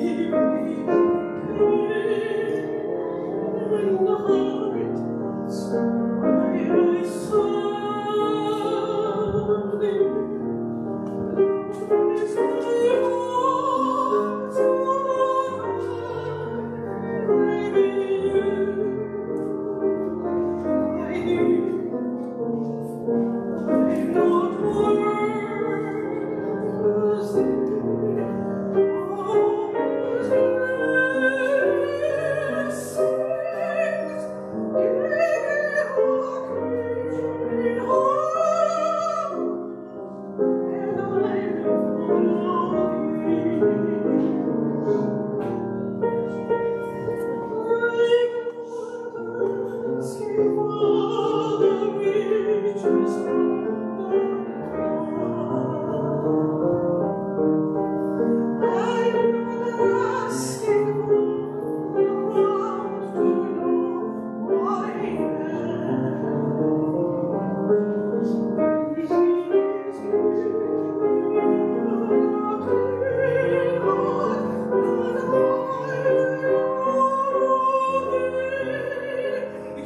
you.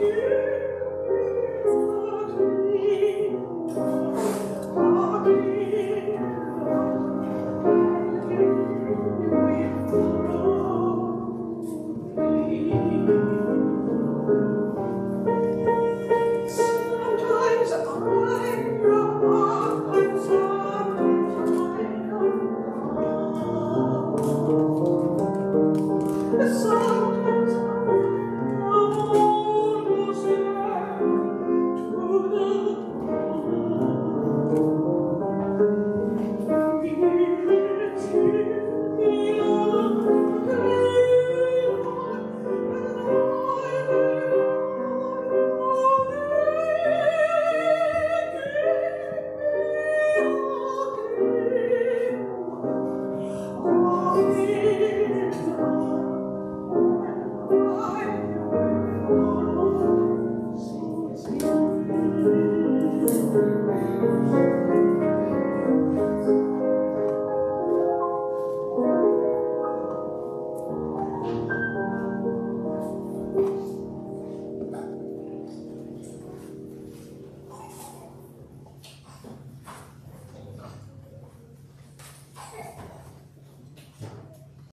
Yeah.